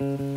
Mm-hmm.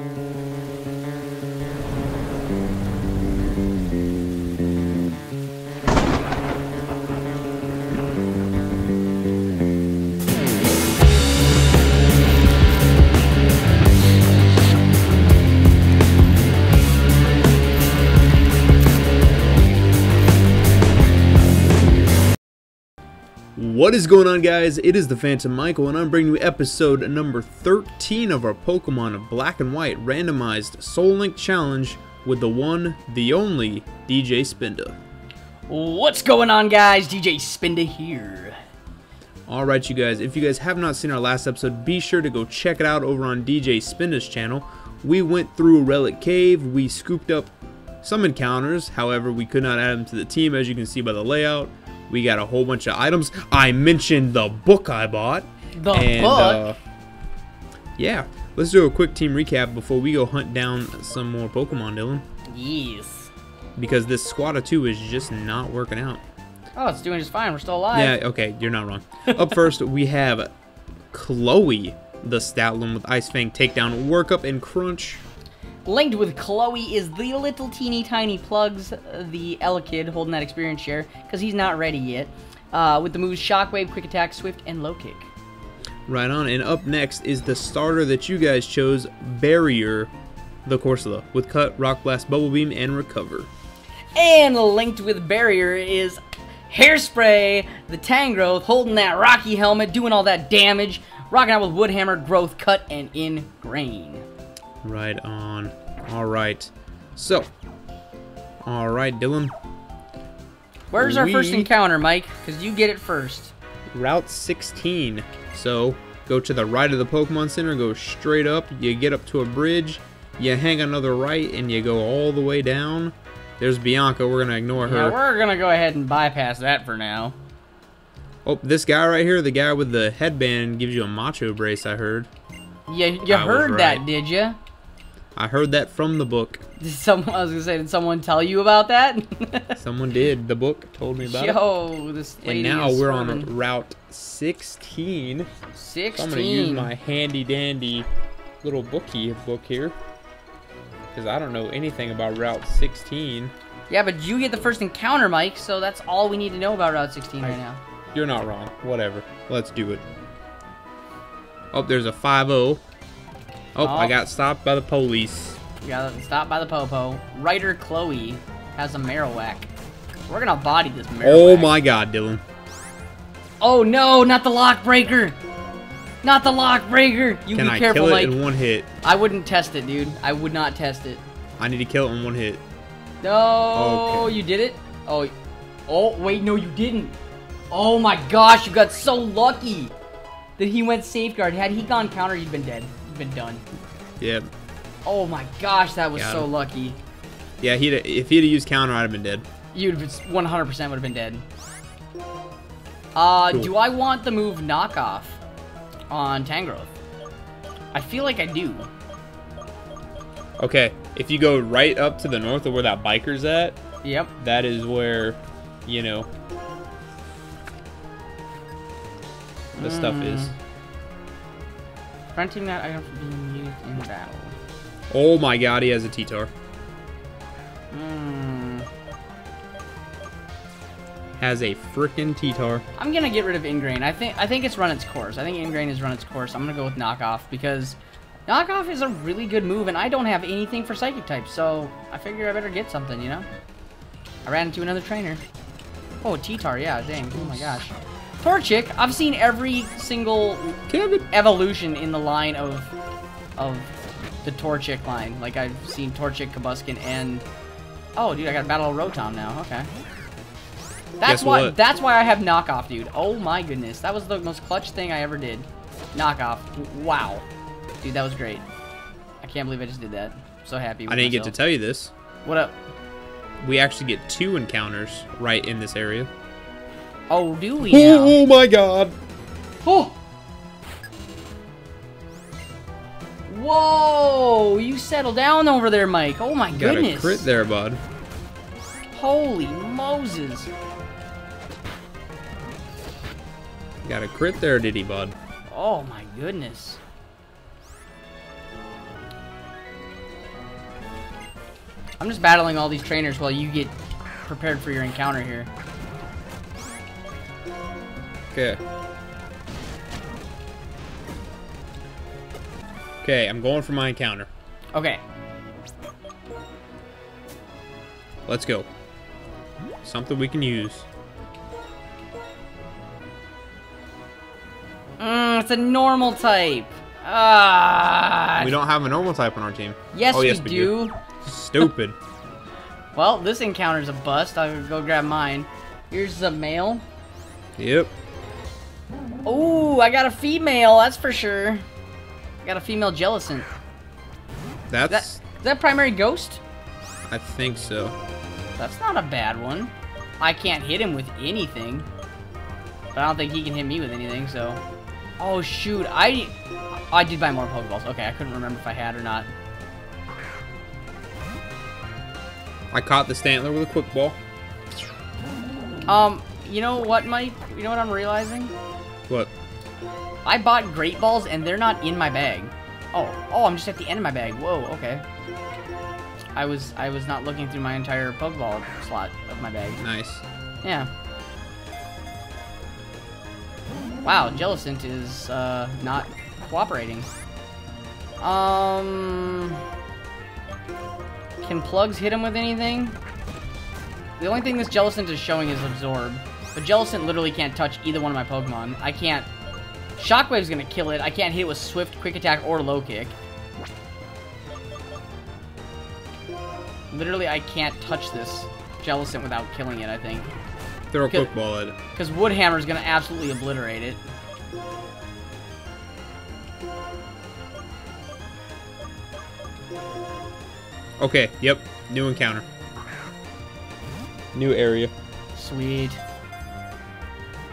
What is going on guys? It is the Phantom Michael and I'm bringing you episode number 13 of our Pokemon Black and White randomized Soul Link Challenge with the one, the only, DJ Spinda. What's going on guys? DJ Spinda here. Alright you guys, if you guys have not seen our last episode, be sure to go check it out over on DJ Spinda's channel. We went through Relic Cave, we scooped up some encounters, however we could not add them to the team as you can see by the layout. We got a whole bunch of items. I mentioned the book I bought. The and, book? Uh, yeah. Let's do a quick team recap before we go hunt down some more Pokemon, Dylan. Yes. Because this squad of two is just not working out. Oh, it's doing just fine. We're still alive. Yeah, okay, you're not wrong. Up first, we have Chloe, the Stoutland with Ice Fang takedown, work up and crunch. Linked with Chloe is the little teeny tiny plugs, the the Elekid holding that experience share, because he's not ready yet. Uh, with the moves Shockwave, Quick Attack, Swift, and Low Kick. Right on, and up next is the starter that you guys chose, Barrier, the Corsola, with Cut, Rock Blast, Bubble Beam, and Recover. And linked with Barrier is Hairspray, the Tangrowth, holding that Rocky helmet, doing all that damage, rocking out with Wood Hammer, Growth, Cut, and Ingrain. Right on. Alright. So. Alright, Dylan. Where's our first encounter, Mike? Because you get it first. Route 16. So, go to the right of the Pokemon Center, go straight up, you get up to a bridge, you hang another right, and you go all the way down. There's Bianca, we're gonna ignore her. Yeah, we're gonna go ahead and bypass that for now. Oh, this guy right here, the guy with the headband, gives you a macho brace, I heard. You, you I was heard that, did you? I heard that from the book. Did someone, I was gonna say, did someone tell you about that? Someone did. The book told me about it. Yo, this And now we're on. Route 16. 16. So I'm gonna use my handy dandy little bookie book here. Because I don't know anything about Route 16. Yeah, but you get the first encounter, Mike, so that's all we need to know about Route 16 right now. You're not wrong. Whatever. Let's do it. Oh, there's a 5-0. Oh, I Oh. got stopped by the police. We gotta stop by the Popo. Writer Chloe has a Marowak. We're gonna body this Marowak. Oh my god, Dylan. Oh no, not the lock breaker! Not the lock breaker! You Can be I careful, kill it Mike. in one hit? I wouldn't test it, dude. I would not test it. I need to kill it in one hit. No, Okay. you did it? Oh, oh, wait, no, you didn't. Oh my gosh, you got so lucky that he went safeguard. Had he gone counter, he'd been dead. Been done. Yeah. Oh my gosh, that was Got so him. lucky. Yeah, he'd if he'd have used counter, I'd have been dead. You'd 100% would have been dead. Uh, Cool. do I want the move knockoff on Tangrowth? I feel like I do. Okay, if you go right up to the north of where that biker's at, Yep. that is where, you know, the stuff is. Mm. Preventing that item from being used in battle. Oh my god, he has a T-Tar. Hmm. Has a frickin' T-Tar. I'm gonna get rid of Ingrain. I think I think it's run its course. I think Ingrain has run its course. I'm gonna go with Knockoff because Knockoff is a really good move, and I don't have anything for Psychic type, so I figure I better get something, you know? I ran into another trainer. Oh, T-Tar, yeah, dang. Oh my gosh. Torchic, I've seen every single Kevin! evolution in the line of of the Torchic line. Like I've seen Torchic, Combusken, and oh, dude, I got Battle of Rotom now. Okay. That's Guess why. what? That's why I have knockoff, dude. Oh my goodness, that was the most clutch thing I ever did. Knockoff. Wow, dude, that was great. I can't believe I just did that. so happy. With I didn't get to tell you this. What up? We actually get two encounters right in this area. Oh, do we oh, now? Oh my god! Oh! Whoa! You settle down over there, Mike. Oh my Got goodness. a crit there, bud. Holy Moses. Got a crit there, did he, bud? Oh my goodness. I'm just battling all these trainers while you get prepared for your encounter here. Okay. Okay, I'm going for my encounter. Okay. Let's go. Something we can use. Mm, it's a normal type. Ah. We don't have a normal type on our team. yes, oh, we, yes, we do. Stupid. Well, this encounter's a bust. I'll go grab mine. Here's the male. yep. Oh, I got a female. That's for sure. I got a female Jellicent. That's. That is that primary ghost? I think so. That's not a bad one. I can't hit him with anything. But I don't think he can hit me with anything, so... Oh, shoot. I... I did buy more Pokeballs. Okay, I couldn't remember if I had or not. I caught the Stantler with a quick ball. Um, you know what, Mike? You know what I'm realizing? What? I bought Great Balls, and they're not in my bag. Oh, oh, I'm just at the end of my bag. Whoa, okay. I was I was not looking through my entire Pokeball slot of my bag. Nice. Yeah. Wow, Jellicent is uh, not cooperating. Um, can Plugs hit him with anything? The only thing this Jellicent is showing is Absorb, but Jellicent literally can't touch either one of my Pokemon. I can't. Shockwave's gonna kill it. I can't hit it with Swift, Quick Attack, or Low Kick. Literally, I can't touch this Jellicent without killing it, I think. Throw a Kill- quick ball at it. Because Woodhammer's gonna absolutely obliterate it. Okay, yep. New encounter. New area. Sweet.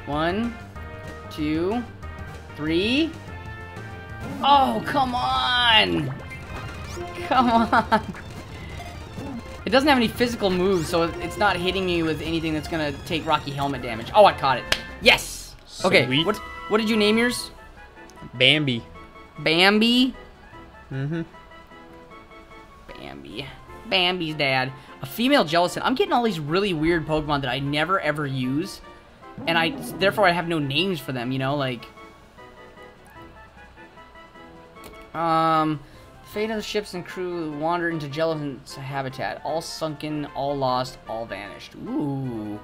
One, two, three. Oh, come on! Come on! It doesn't have any physical moves, so it's not hitting me with anything that's gonna take Rocky Helmet damage. Oh, I caught it. Yes! Okay, what, what did you name yours? Bambi. Bambi? Mm-hmm. Bambi. Bambi's dad. A female Jellicent. I'm getting all these really weird Pokemon that I never ever use. And I therefore I have no names for them, you know, like Um Fate of the ships and crew wander into Jellicent's habitat. All sunken, all lost, all vanished. Ooh.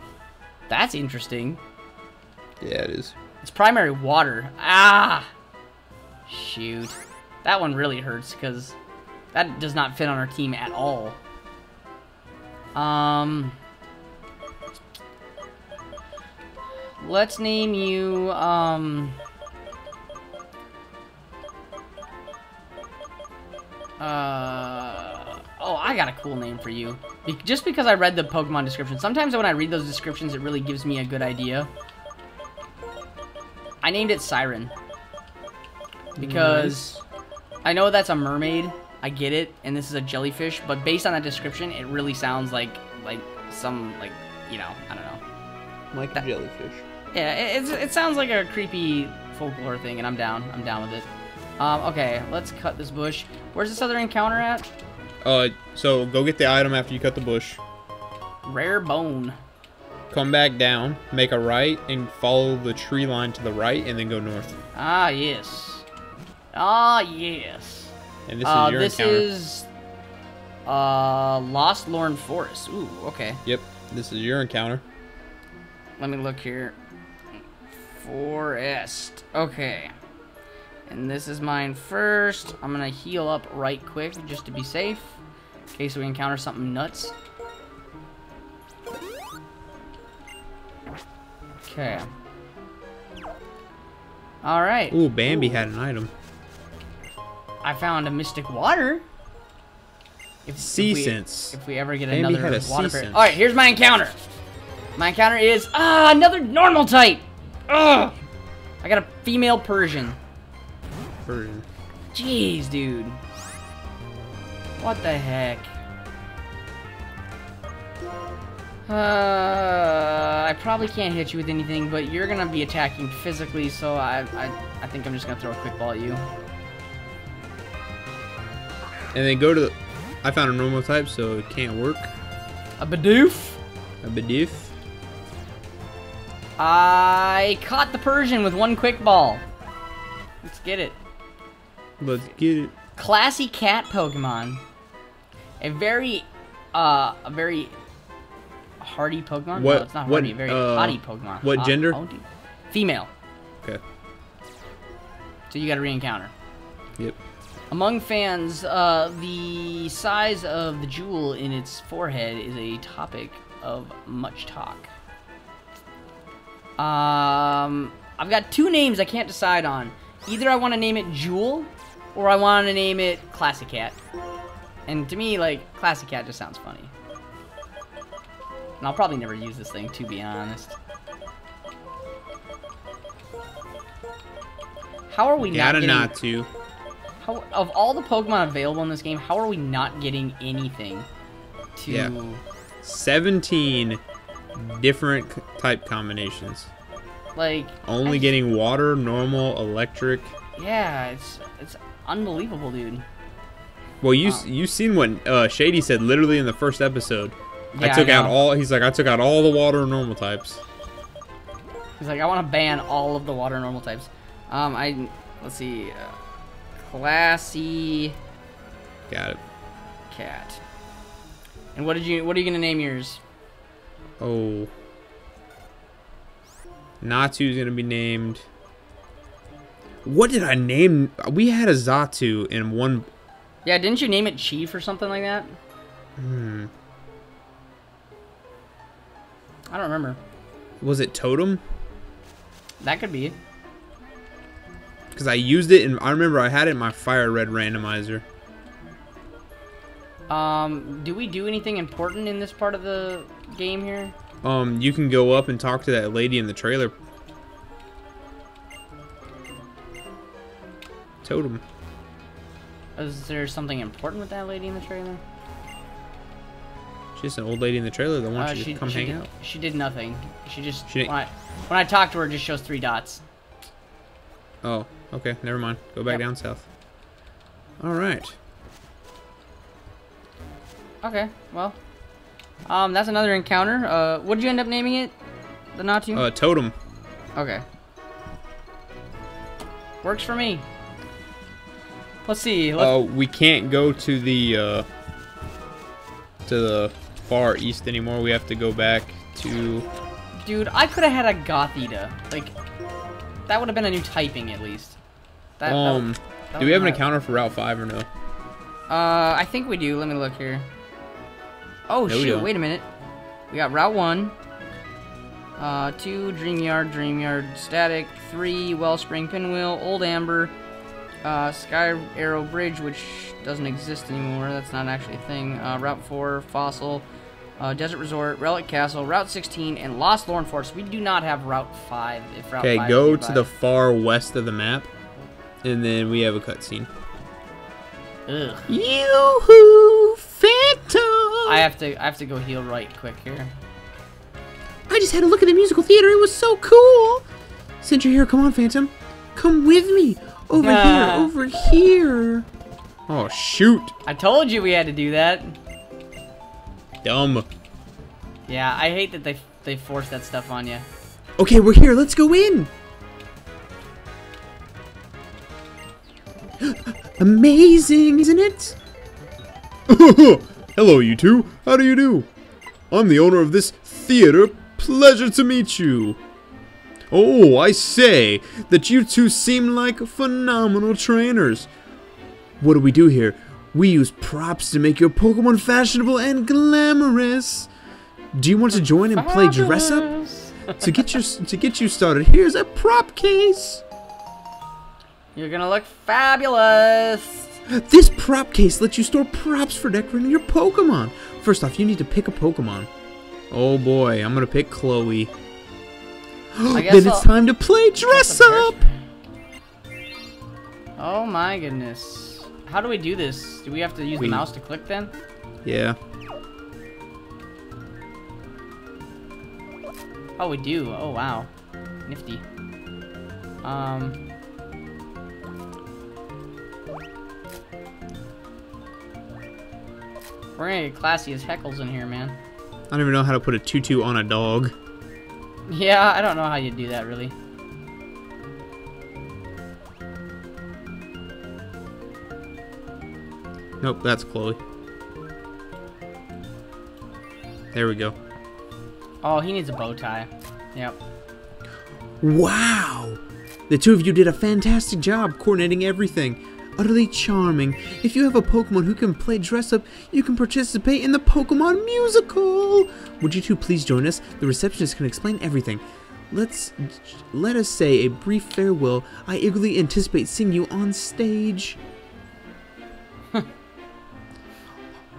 That's interesting. Yeah, it is. It's primary water. Ah! Shoot. That one really hurts because that does not fit on our team at all. Um. Let's name you, um. Uh. Oh, I got a cool name for you. Be just because I read the Pokemon description. Sometimes when I read those descriptions, it really gives me a good idea. I named it Siren. Because I know that's a mermaid. I get it, and this is a jellyfish, but based on that description, it really sounds like like some like you know I don't know. Like a jellyfish. Yeah, it, it's, it sounds like a creepy folklore thing, and I'm down. I'm down with it. Um, okay, let's cut this bush. Where's this other encounter at? Uh, so go get the item after you cut the bush. Rare bone. Come back down, make a right, and follow the tree line to the right, and then go north. Ah yes. Ah yes. And this uh, is your this encounter. This is uh Lostlorn Forest. Ooh, okay. Yep, this is your encounter. Let me look here. Forest. Okay. And this is mine first. I'm gonna heal up right quick just to be safe. In case we encounter something nuts. Okay. Alright. Ooh, Bambi had an item. I found a mystic water. If, Sea if we, sense. If we ever get Bambi another had a sea water sense. All right, here's my encounter. My encounter is ah another normal type. Ugh. I got a female Persian. Version. Jeez, dude. What the heck? Uh, I probably can't hit you with anything, but you're gonna be attacking physically, so I, I, I think I'm just gonna throw a quick ball at you. And then go to the... I found a normal type, so it can't work. A Bidoof. A Bidoof. I caught the Persian with one quick ball. Let's get it. Let's get it. Classy cat Pokemon. A very, uh, a very hardy Pokemon. What- No, it's not what, hardy. A very uh, haughty Pokemon. what Hot- gender? Female. Okay. So you got to re-encounter. Yep. Among fans, uh, the size of the jewel in its forehead is a topic of much talk. Um, I've got two names I can't decide on. Either I want to name it Jewel, or I want to name it Classic Cat. And to me, like, Classic Cat just sounds funny. And I'll probably never use this thing, to be honest. How are we not Gotta getting... not to. How, of all the Pokemon available in this game, how are we not getting anything to... Yeah. 17 different type combinations. Like, Only I- getting water, normal, electric. Yeah, it's it's unbelievable, dude. Well, you Wow. you seen what uh, Shady said literally in the first episode. Yeah, I took out all. He's like, I took out all the water and normal types. He's like, I want to ban all of the water normal types. Um, I let's see, uh, classy Got it. cat. And what did you? What are you gonna name yours? Oh. Natu's gonna be named. What did I name? We had a Xatu in one. Yeah, didn't you name it Chief or something like that? Hmm. I don't remember. Was it Totem? That could be it. Because I used it and I remember I had it in my Fire Red randomizer. Um, do we do anything important in this part of the game here? Um, you can go up and talk to that lady in the trailer. Totem. Is there something important with that lady in the trailer? She's an old lady in the trailer that wants Uh, you she, to come she hang did, out. She did nothing. She just She when I when I talk to her, it just shows three dots. Oh, okay. Never mind. Go back Yep. down south. All right. Okay, well, um, that's another encounter. Uh, what did you end up naming it? The Natu? Uh, Totem. okay. Works for me. Let's see. Let's, Oh, we can't go to the uh, to the far east anymore. We have to go back to. Dude, I could have had a Gothita. Like, that would have been a new typing at least. That, that- Um, that do we have an encounter for Route Five or no? Uh, I think we do. Let me look here. Oh we shoot! Wait a minute. We got Route One. Uh, two Dreamyard, Dreamyard, Static. Three Wellspring, Pinwheel, Old Amber. Uh, Sky Arrow Bridge, which doesn't exist anymore. That's not actually a thing. Uh, Route Four, Fossil. Uh, Desert Resort, Relic Castle, Route 16, and Lostlorn Forest. We do not have Route 5. If Route Okay, go to the far west of the map, and then we have a cutscene. Ugh. Yoo-hoo! I have to. I have to go heal right quick here. I just had a look at the musical theater. It was so cool. Since you're here, come on, Phantom. Come with me. Over here, over here. Oh, shoot. I told you we had to do that. Dumb. Yeah, I hate that they they force that stuff on you. Okay, we're here. Let's go in. Amazing, isn't it? Hello, you two. How do you do? I'm the owner of this theater. Pleasure to meet you. Oh, I say that you two seem like phenomenal trainers. What do we do here? We use props to make your Pokemon fashionable and glamorous. Do you want to join and play dress up? To get your to get you started, here's a prop case. You're gonna look fabulous. This prop case lets you store props for decorating your Pokemon. First off, you need to pick a Pokemon. Oh boy, I'm gonna pick Chloe. Then it's I'll- time to play dress up. Oh my goodness. How do we do this? Do we have to use We- the mouse to click then? Yeah. Oh, we do. Oh wow, nifty. Um. We're gonna get classy as heckles in here, man. I don't even know how to put a tutu on a dog. Yeah, I don't know how you do that, really. Nope, that's Chloe. There we go. Oh, he needs a bow tie. Yep. Wow! The two of you did a fantastic job coordinating everything. Utterly charming. If you have a Pokemon who can play dress up, you can participate in the Pokemon musical. Would you two please join us? The receptionist can explain everything. Let's let us say a brief farewell. I eagerly anticipate seeing you on stage.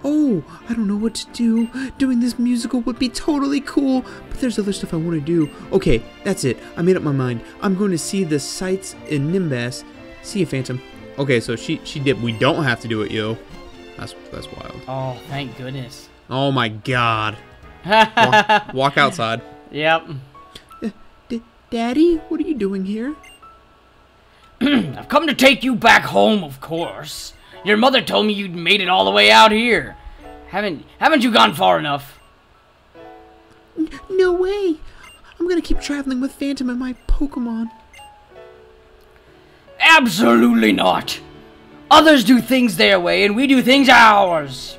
Oh, I don't know what to do. Doing this musical would be totally cool, but there's other stuff I want to do. Okay, that's it. I made up my mind. I'm going to see the sights in Nimbasa. See you, Phantom. Okay, so she she did. We don't have to do it, yo. That's that's wild. Oh, thank goodness. Oh my God. Walk, walk outside. Yep. D- Daddy, what are you doing here? I've come to take you back home, of course. Your mother told me you'd made it all the way out here. Haven't haven't you gone far enough? N- no way. I'm gonna keep traveling with Phantom and my Pokemon. Absolutely not. Others do things their way and we do things ours.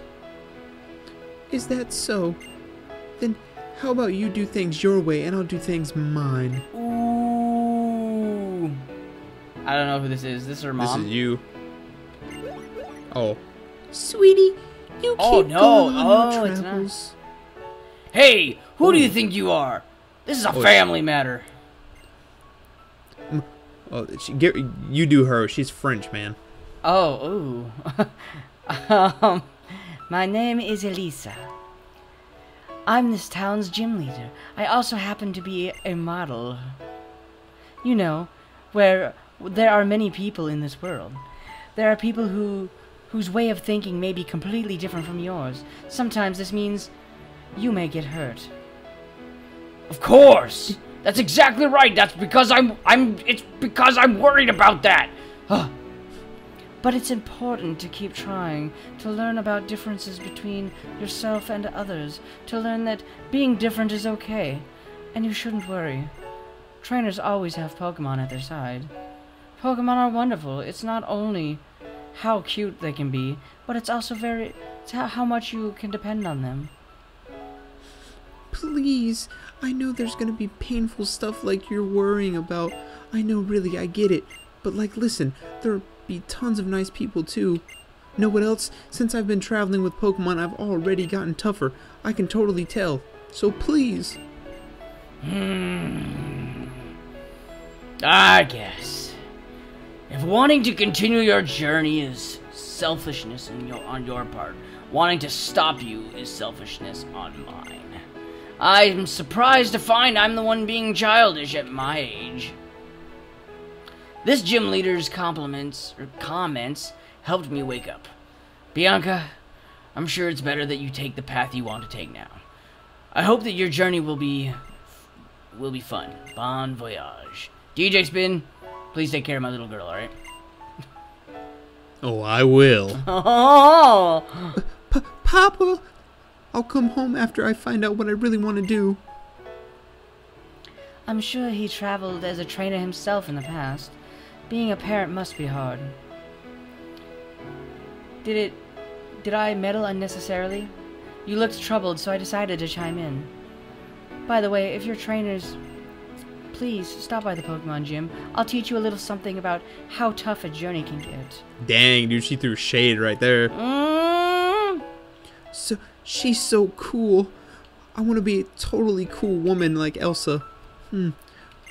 Is that so? Then how about you do things your way and I'll do things mine? Ooh. I don't know who this is. This is her mom. This is you. Oh. Sweetie, you Oh, keep no. going on Oh, your it's not. travels. Hey, who do you Oh. think you are? This is a Oh, family matter. Oh, she, get, you do her. She's French, man. Oh, ooh. um, my name is Elesa. I'm this town's gym leader. I also happen to be a model. You know, where there are many people in this world. There are people who whose way of thinking may be completely different from yours. Sometimes this means you may get hurt. Of course. That's exactly right. That's because I'm I'm it's because I'm worried about that. But it's important to keep trying, to learn about differences between yourself and others, to learn that being different is okay, and you shouldn't worry. Trainers always have Pokemon at their side. Pokemon are wonderful. It's not only how cute they can be, but it's also very it's how, how much you can depend on them. Please, I know there's gonna be painful stuff like you're worrying about. I know, really, I get it. But, like, listen, there'll be tons of nice people, too. Know what else? Since I've been traveling with Pokemon, I've already gotten tougher. I can totally tell. So please. Hmm. I guess. If wanting to continue your journey is selfishness your, on your part, wanting to stop you is selfishness on mine. I'm surprised to find I'm the one being childish at my age. This gym leader's compliments or comments helped me wake up. Bianca, I'm sure it's better that you take the path you want to take now. I hope that your journey will be will be fun. Bon voyage. DJ Spin, please take care of my little girl, alright? Oh, I will. Oh! P- Papa! I'll come home after I find out what I really want to do. I'm sure he traveled as a trainer himself in the past. Being a parent must be hard. Did it. Did I meddle unnecessarily? You looked troubled, so I decided to chime in. By the way, if you're trainers, please stop by the Pokemon gym. I'll teach you a little something about how tough a journey can get. Dang, dude, she threw shade right there. Mm. So she's so cool. I want to be a totally cool woman like Elesa. Hmm.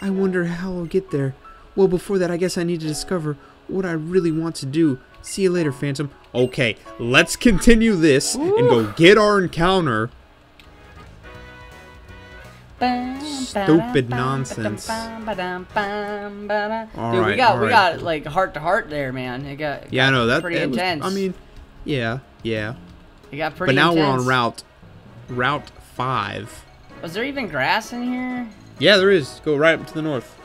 I wonder how I'll get there. Well, before that, I guess I need to discover what I really want to do. See you later, Phantom. Okay, let's continue this and go get our encounter. Stupid nonsense. All right, Dude, we got we got like heart to heart there, man. It got Yeah, I got know that. pretty that was- intense. I mean, yeah, yeah. It got pretty. But now we're on route, route five. Was there even grass in here? Yeah, there is. Go right up to the north.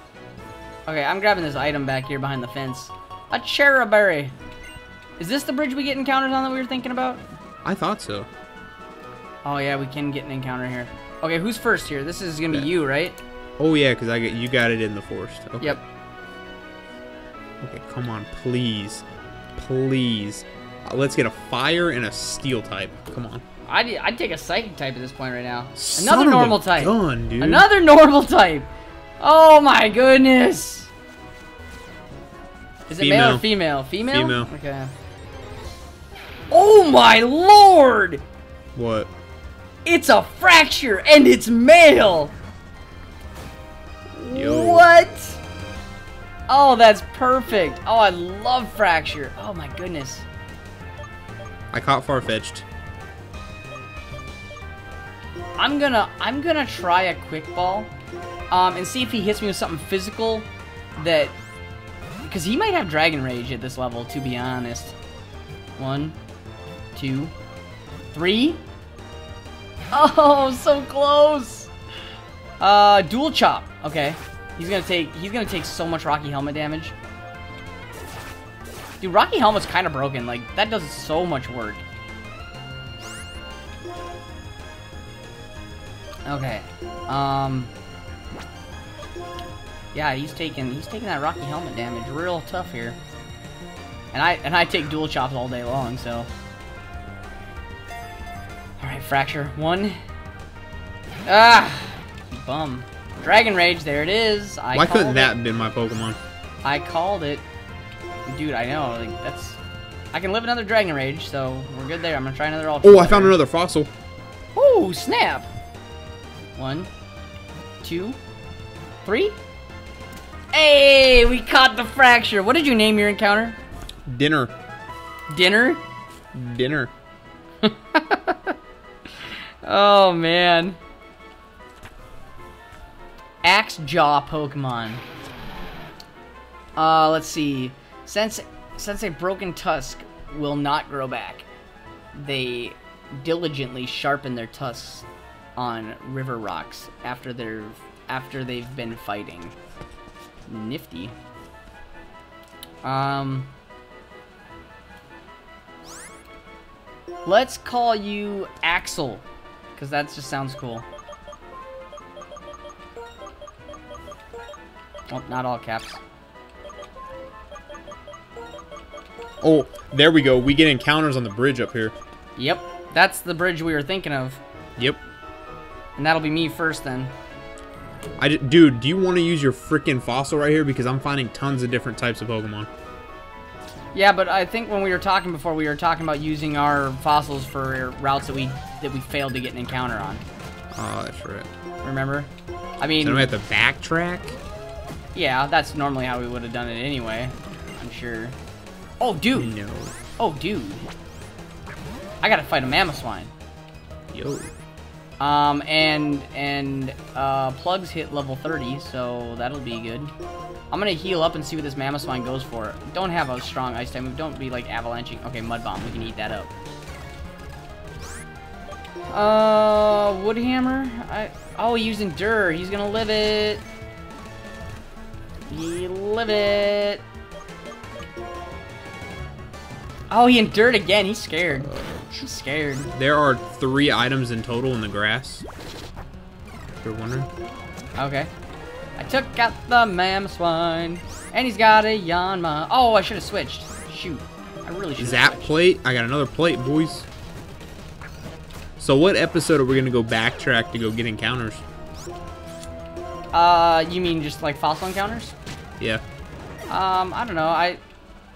Okay, I'm grabbing this item back here behind the fence. A cherry berry. Is this the bridge we get encounters on that we were thinking about? I thought so. Oh yeah, we can get an encounter here. Okay, who's first here? This is gonna be Yeah. you, right? Oh yeah, because I get you got it in the forest. Okay. Yep. Okay, come on, please, please. Let's get a fire and a steel type. Come on. I'd, I'd take a psychic type at this point right now. Son Another normal type. gun, dude. Another normal type. Oh my goodness. Is it male or female? Female? Female. Okay. Oh my lord! What? It's a Fraxure and it's male. Yo. What? Oh, that's perfect. Oh, I love Fraxure. Oh my goodness. I caught Farfetch'd. I'm gonna I'm gonna try a quick ball, um, and see if he hits me with something physical that because he might have Dragon Rage at this level. To be honest, one, two, three. Oh, so close. Uh, dual chop. Okay, he's gonna take he's gonna take so much Rocky Helmet damage. Dude, Rocky Helmet's kind of broken. Like that does so much work. Okay. Um. Yeah, he's taking he's taking that Rocky Helmet damage real tough here. And I and I take dual chops all day long, so. All right, Fraxure one. Ah, bum. Dragon Rage, there it is. I Why couldn't that it. been my Pokemon? I called it. Dude, I know. Like that's. I can live another Dragon Rage, so we're good there. I'm gonna try another Ultra. Oh, I found another fossil. Oh, snap! One, two, three. Hey, we caught the Fraxure. What did you name your encounter? Dinner. Dinner? Dinner. Oh, man. Axe Jaw Pokemon. Uh, let's see. Since, since a broken tusk will not grow back, they diligently sharpen their tusks on river rocks after they're after they've been fighting. Nifty. Um Let's call you Axel cuz that just sounds cool. Well, not all caps. Oh, there we go. We get encounters on the bridge up here. Yep, that's the bridge we were thinking of. Yep. And that'll be me first then. I dude, do you want to use your freaking fossil right here? Because I'm finding tons of different types of Pokemon. Yeah, but I think when we were talking before, we were talking about using our fossils for routes that we that we failed to get an encounter on. Oh, that's right. Remember? I So mean, do we have to backtrack? yeah, that's normally how we would have done it anyway. I'm sure. Oh, dude. No. Oh, dude. I gotta fight a mammoth Mamoswine. Yo. Um, and and uh, plugs hit level 30, so that'll be good. I'm gonna heal up and see what this mammoth Mamoswine goes for. Don't have a strong ice type move. Don't be like avalanching. Okay, mud bomb. We can eat that up. Uh, wood hammer. I oh, he used endure. He's gonna live it. He live it. Oh, he endured again. He's scared. He's scared. There are three items in total in the grass. If you're wondering. Okay. I took out the Mamoswine, and he's got a Yanma. Oh, I should have switched. Shoot. I really should have Zap switched. plate. I got another plate, boys. So what episode are we gonna go backtrack to go get encounters? Uh, you mean just like fossil encounters? Yeah. Um, I don't know. I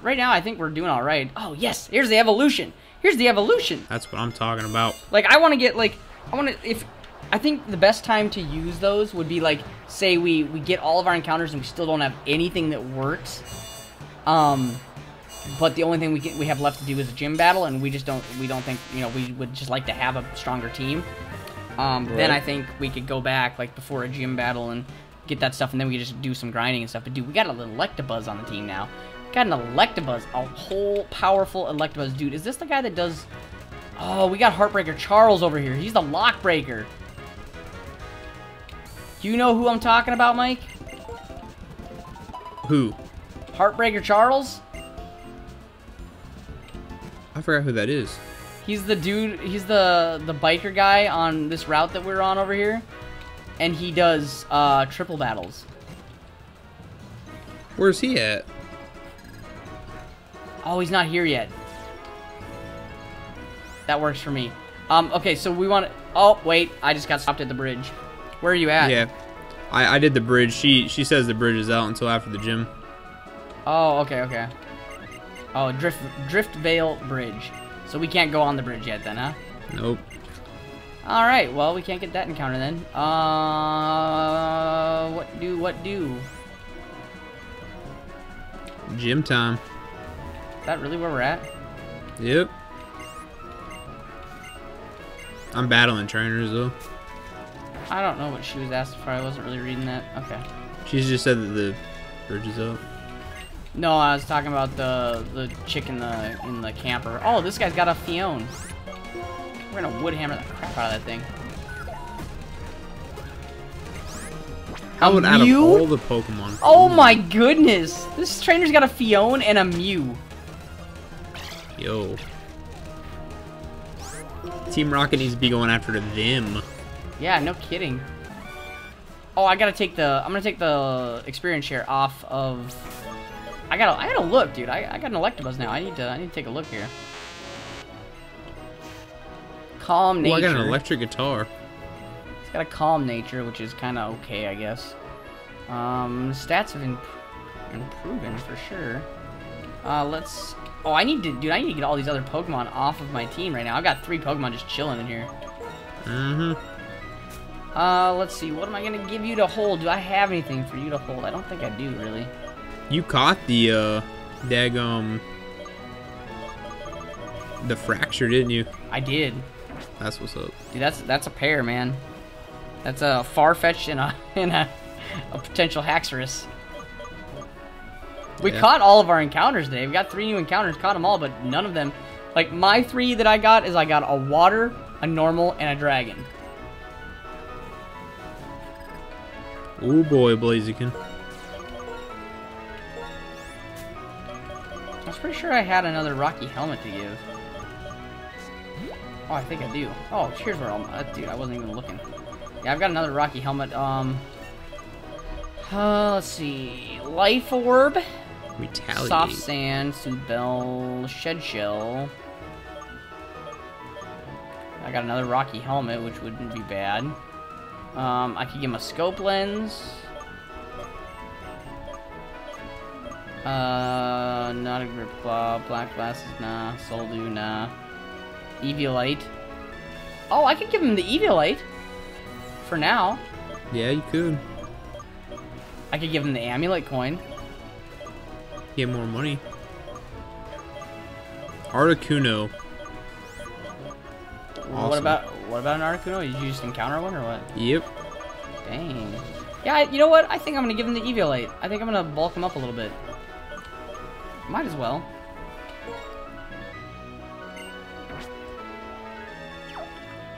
right now I think we're doing all right. Oh yes, here's the evolution. Here's the evolution. That's what I'm talking about. Like I want to get like I want to if I think the best time to use those would be like say we we get all of our encounters and we still don't have anything that works. Um but the only thing we get, we have left to do is a gym battle and we just don't we don't think, you know, we would just like to have a stronger team. Um then I think we could go back like before a gym battle and get that stuff and then we could just do some grinding and stuff. But dude, we got a little Electabuzz on the team now. Got an Electabuzz, a whole powerful Electabuzz. Dude, is this the guy that does Oh, we got Heartbreaker Charles over here. He's the Lockbreaker. Do you know who I'm talking about, Mike? Who? Heartbreaker Charles? I forgot who that is. He's the dude. He's the the biker guy on this route that we're on over here, and he does uh, triple battles. Where's he at? Oh, he's not here yet. That works for me. Um, okay, so we want to... Oh, wait. I just got stopped at the bridge. Where are you at? Yeah. I, I did the bridge. She she says the bridge is out until after the gym. Oh, okay, okay. Oh, Drift Driftveil Bridge. So we can't go on the bridge yet then, huh? Nope. Alright, well, we can't get that encounter then. Uh, what do, what do? Gym time. Is that really where we're at? Yep. I'm battling trainers though. I don't know what she was asking for. I wasn't really reading that. Okay. She just said that the bridge is up. No, I was talking about the the chick in the in the camper. Oh, this guy's got a Phione. We're gonna wood hammer the crap out of that thing. How would out of all the Pokemon? Oh my goodness! This trainer's got a Phione and a Mew. Yo. Team Rocket needs to be going after them. Yeah, no kidding. Oh, I gotta take the. I'm gonna take the experience share off of. I gotta. I gotta look, dude. I, I got an Electabuzz now. I need to. I need to take a look here. Calm nature. I got an electric guitar. It's got a calm nature, which is kind of okay, I guess. Um, stats have imp improving for sure. Uh, let's. Oh, I need to, dude. I need to get all these other Pokemon off of my team right now. I've got three Pokemon just chilling in here. Mm-hmm. Uh, let's see. What am I gonna give you to hold? Do I have anything for you to hold? I don't think I do, really. You caught the uh daggum the Fraxure, didn't you? I did, That's what's up. dude. That's that's a pair, man. That's a Farfetch and a and a, a potential Haxorus. We Yeah. caught all of our encounters today. We got three new encounters, caught them all, but none of them. Like my three that I got is I got a water, a normal, and a dragon. Oh boy, Blaziken. I was pretty sure I had another Rocky helmet to give. Oh, I think I do. Oh, here's where I'm. Uh, dude, I wasn't even looking. Yeah, I've got another Rocky helmet. Um. Uh, let's see. Life Orb, Retaliate. Soft Sand, Bell, Shed Shell. I got another Rocky helmet, which wouldn't be bad. Um, I could give him a scope lens. Uh, not a grip claw, black glasses, nah, Soldu, nah. Eviolite. Oh, I could give him the Eviolite. For now. Yeah, you could. I could give him the amulet coin. Get more money. Articuno. What about what about an Articuno? Did you just encounter one or what? Yep. Dang. Yeah, you know what? I think I'm gonna give him the Eviolite. I think I'm gonna bulk him up a little bit. Might as well.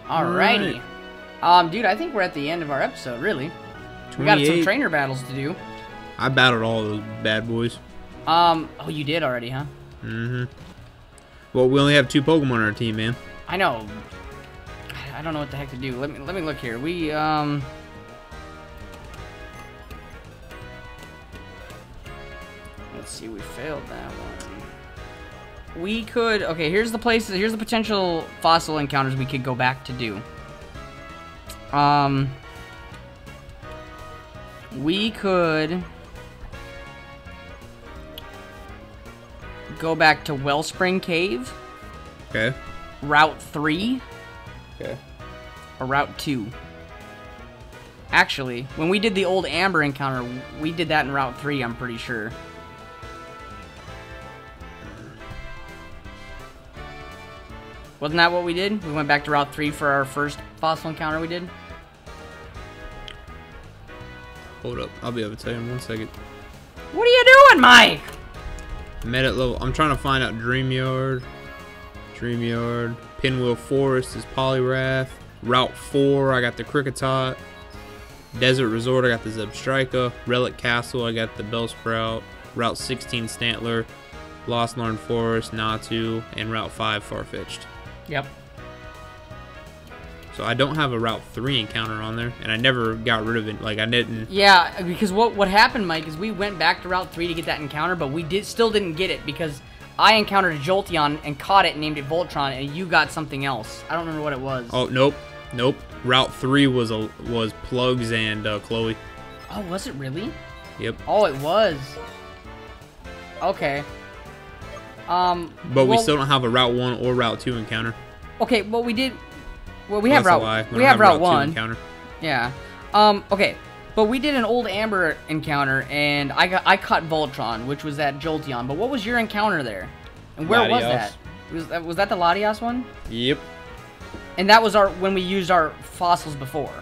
Alrighty. Um, dude, I think we're at the end of our episode, really. We got some trainer battles to do. I battled all those bad boys. Um, oh, you did already, huh? Mm-hmm. Well, we only have two Pokemon on our team, man. I know. I- don't know what the heck to do. Let me let me look here. We um. Let's see. We failed that one. We could. Okay, here's the places. Here's the potential fossil encounters we could go back to do. Um. We could go back to Wellspring Cave, Okay. Route 3, Okay. or Route 2. Actually, when we did the old Amber encounter, we did that in Route 3, I'm pretty sure. Wasn't that what we did? We went back to Route 3 for our first fossil encounter we did? Hold up. I'll be able to tell you in one second. What are you doing, Mike? Met at level. I'm trying to find out Dreamyard. Dreamyard. Pinwheel Forest is Poliwrath. Route 4, I got the Kricketot. Desert Resort, I got the Zebstrika. Relic Castle, I got the Bellsprout. Route 16, Stantler. Lostlorn Forest, Natu. And Route 5, Farfetch'd. Yep. So I don't have a Route 3 encounter on there, and I never got rid of it. Like, I didn't... Yeah, because what what happened, Mike, is we went back to Route 3 to get that encounter, but we did still didn't get it because I encountered a Jolteon and caught it and named it Voltron, and you got something else. I don't remember what it was. Oh, nope. Nope. Route 3 was a was Plugs and uh, Chloe. Oh, was it really? Yep. Oh, it was. Okay. Um. But we still don't have a Route 1 or Route 2 encounter. Okay, well we did. Well, we have route. lie. We, don't have, route 2 one. encounter. Yeah. Um. Okay. But we did an old Amber encounter, and I got I caught Voltron, which was that Jolteon. But what was your encounter there? And where was that? Was that was that the Latias one? Yep. And that was our when we used our fossils before.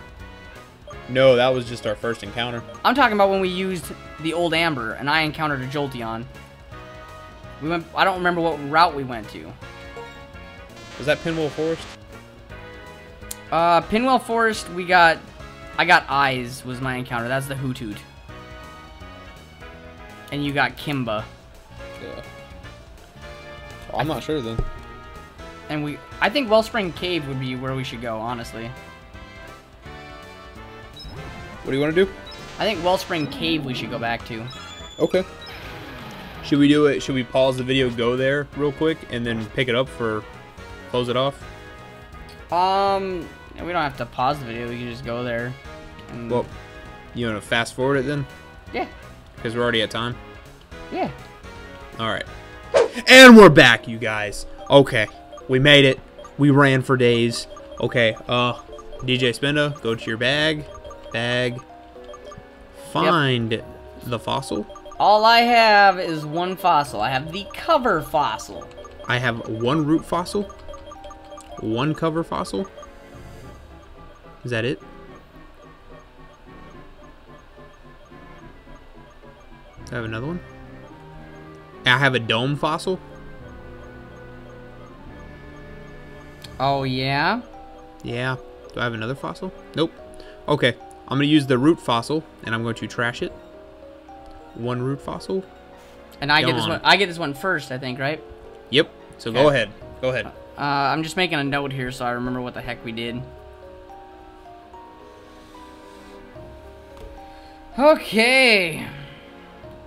No, that was just our first encounter. I'm talking about when we used the old Amber, and I encountered a Jolteon. We went. I don't remember what route we went to. Was that Pinwheel Forest? Uh, Pinwheel Forest, we got. I got Eyes was my encounter. That's the Hoothoot. And you got Kimba. Yeah. I'm not sure then. And we. I think Wellspring Cave would be where we should go, honestly. What do you want to do? I think Wellspring Cave we should go back to. Okay. Should we do it? Should we pause the video, go there real quick, and then pick it up for close it off? Um, we don't have to pause the video. We can just go there. And, Well, you want to fast forward it then? yeah, Because we're already at time. yeah. All right. And we're back, you guys. Okay, we made it. We ran for days. Okay, uh, DJ Spenda, go to your bag. Bag. Find the fossil. All I have is one fossil. I have the cover fossil. I have one root fossil. One cover fossil. Is that it? Do I have another one? I have a dome fossil. Oh yeah. Yeah. Do I have another fossil? Nope. Okay. I'm going to use the root fossil, and I'm going to trash it. One root fossil. And I get this one. I get this one first. I think, right? Yep. So go ahead. Go ahead. Uh, I'm just making a note here so I remember what the heck we did. Okay.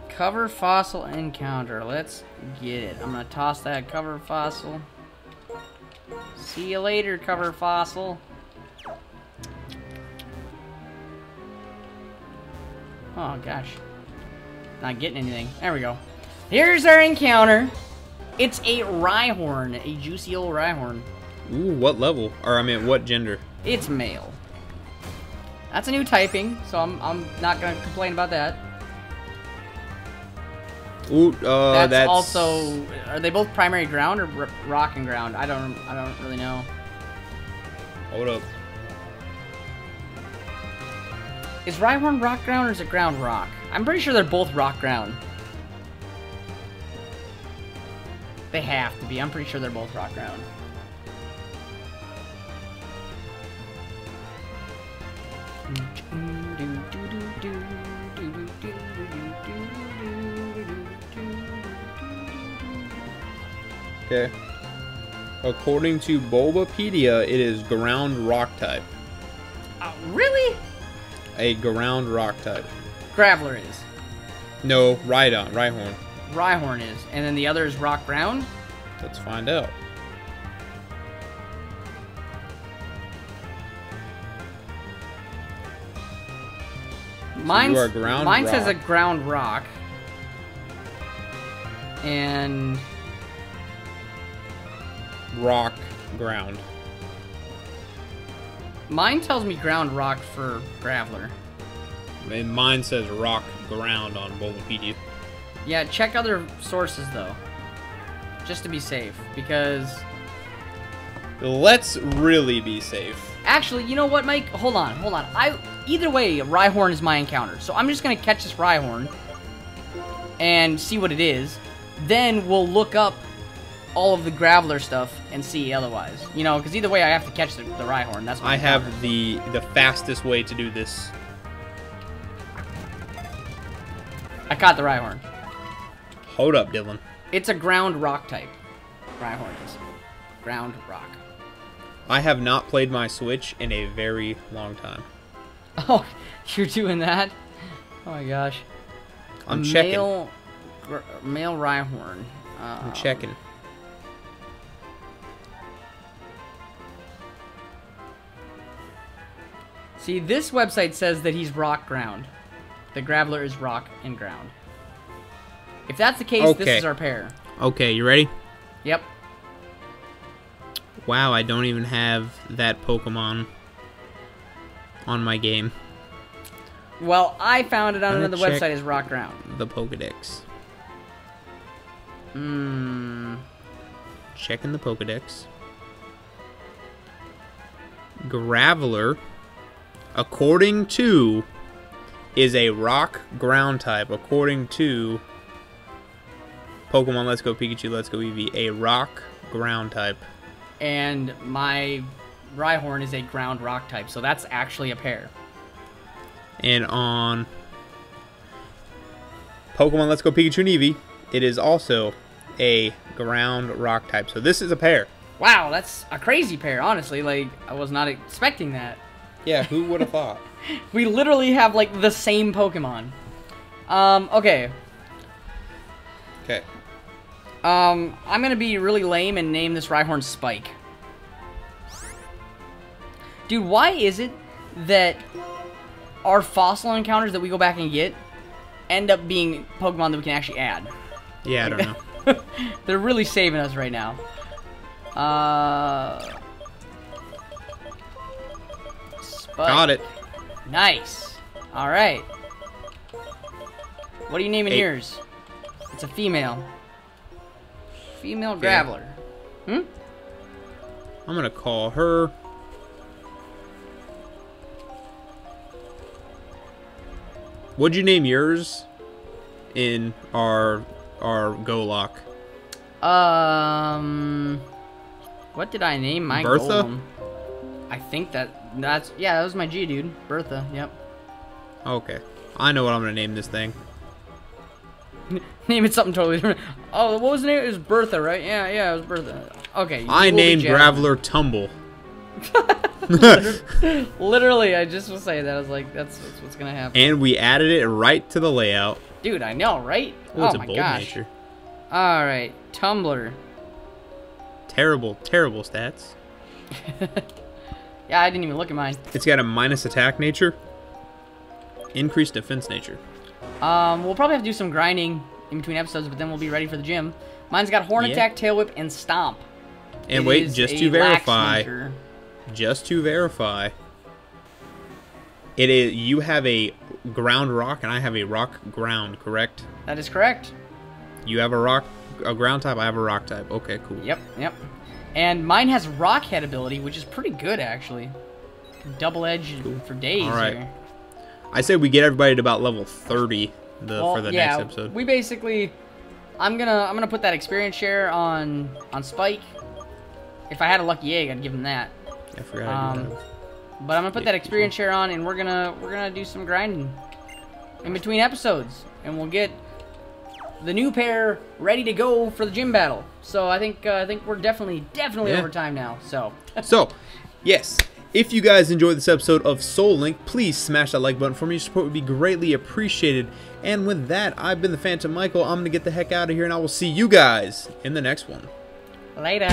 Cover fossil encounter. Let's get it. I'm gonna toss that cover fossil. See you later, cover fossil. Oh gosh. Not getting anything. There we go. Here's our encounter. It's a Rhyhorn, a juicy old Rhyhorn. Ooh, what level? Or, I mean, what gender? It's male. That's a new typing, so I'm, I'm not gonna complain about that. Ooh, uh, that's, that's, also. Are they both primary ground or rock and ground? I don't. I don't really know. Hold up. Is Rhyhorn rock ground or is it ground rock? I'm pretty sure they're both rock ground. They have to be. I'm pretty sure they're both rock ground. Okay. According to Bulbapedia, it is ground rock type. Uh, really? A ground rock type. Graveler is. No, Rhydon, Rhyhorn. Rhyhorn is. And then the other is rock ground? Let's find out. Mine's, ground mine says a ground rock. And Rock ground. mine tells me ground rock for Graveler. And mine says rock ground on Bulbapedia. Yeah, check other sources though. Just to be safe. Because Let's really be safe. actually, you know what, Mike? Hold on, hold on. I either way, Rhyhorn is my encounter. So I'm just gonna catch this Rhyhorn and see what it is. Then we'll look up all of the Graveler stuff and see otherwise. You know, because either way I have to catch the, the Rhyhorn. That's I have the the fastest way to do this. I caught the Rhyhorn. Hold up, Dylan. It's a ground rock type. Rhyhorn is. ground rock. I have not played my Switch in a very long time. Oh, you're doing that? Oh my gosh. I'm A checking. Male, gr- male Rhyhorn. Uh, I'm checking. See, this website says that he's rock ground. The Graveler is rock and ground. If that's the case, this is our pair. Okay, you ready? Yep. Wow, I don't even have that Pokemon on my game. Well, I found it on another website as rock ground. The Pokedex. Hmm. Checking the Pokedex. Graveler, according to, is a rock ground type. According to Pokemon Let's Go Pikachu, Let's Go Eevee, a rock ground type. And my Rhyhorn is a ground rock type, so that's actually a pair. And on Pokemon Let's Go Pikachu and Eevee, it is also a ground rock type. So this is a pair. Wow, that's a crazy pair, honestly. Like, I was not expecting that. Yeah, who would have thought? We literally have, like, the same Pokemon. Um, okay. Okay. Um, I'm gonna be really lame and name this Rhyhorn Spike. Dude, why is it that our fossil encounters that we go back and get end up being Pokemon that we can actually add? Yeah, I don't know. They're really saving us right now. Uh, Spike. Got it. Nice. All right. What are you naming Eight. yours? It's a female. Female Yeah. Graveler. Hmm? I'm gonna call her. What'd you name yours in our our Go Lock? Um, what did I name my Bertha? golem? I think that that's yeah, that was my G dude, Bertha. Yep. Okay, I know what I'm gonna name this thing. Name it something totally different. Oh, what was the name? It was Bertha, right? Yeah, yeah, it was Bertha. Okay. I you will be named. Graveler Tumble. Literally, I just was saying that. I was like, that's, that's what's gonna happen. And we added it right to the layout. Dude, I know, right? Oh, it's oh a my bold gosh. nature. All right, Tumble. Terrible, terrible stats. Yeah, I didn't even look at mine. It's got a minus attack nature, increased defense nature. Um, we'll probably have to do some grinding in between episodes, but then we'll be ready for the gym. Mine's got Horn Yeah. Attack, Tail Whip, and Stomp. And It wait, just to verify, nature. Just to verify, it is you have a ground rock and I have a rock ground, correct? That is correct. You have a rock, a ground type. I have a rock type. Okay, cool. Yep, yep. And mine has Rock Head ability, which is pretty good actually. Double edge for days. All right. here. I say we get everybody to about level 30 the, Well, for the yeah, next episode. we basically, I'm gonna I'm gonna put that experience share on on Spike. If I had a lucky egg, I'd give him that. I forgot um. But I'm gonna put that experience share on, and we're gonna we're gonna do some grinding in between episodes, and we'll get the new pair ready to go for the gym battle. So I think uh, I think we're definitely definitely Yeah. over time now. So So, yes, if you guys enjoyed this episode of Soul Link, please smash that like button for me. Your support would be greatly appreciated. And with that, I've been the Phantom Michael. I'm going to get the heck out of here, and I will see you guys in the next one. later.